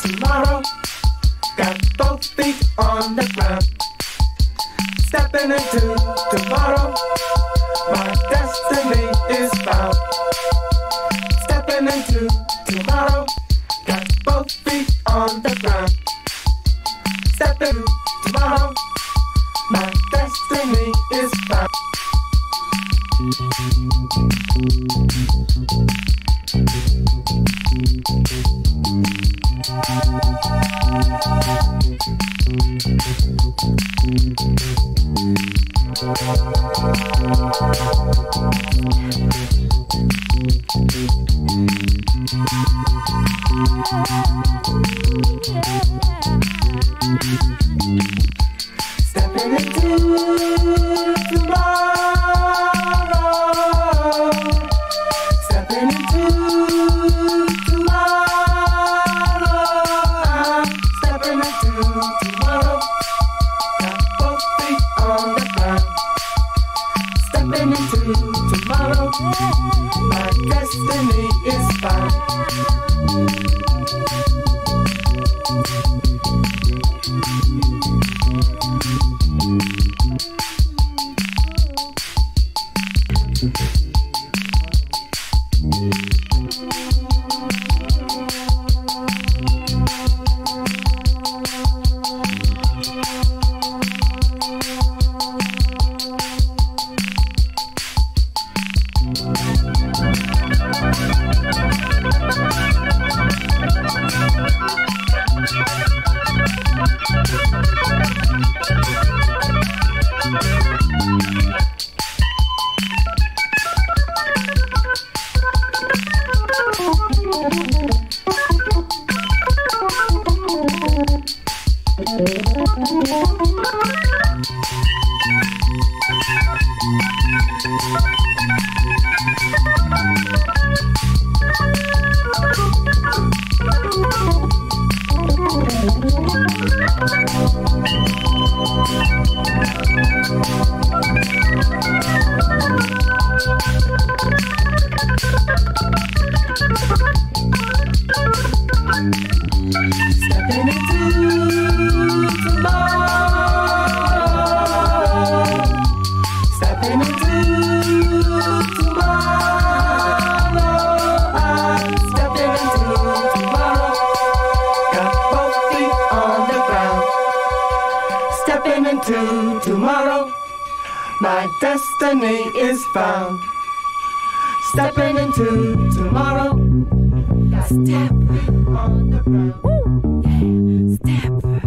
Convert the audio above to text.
tomorrow. Got both feet on the ground. Stepping into tomorrow. My destiny is found. Stepping into tomorrow. Got both feet on the ground. Stepping into tomorrow. My destiny is found. Thank you. Stepping into tomorrow. Destiny is found. Stepping into tomorrow. Stepping into tomorrow. I'm stepping into tomorrow. Got both feet on the ground. Stepping into tomorrow. My destiny is found. Stepping into tomorrow. Step on the ground. Step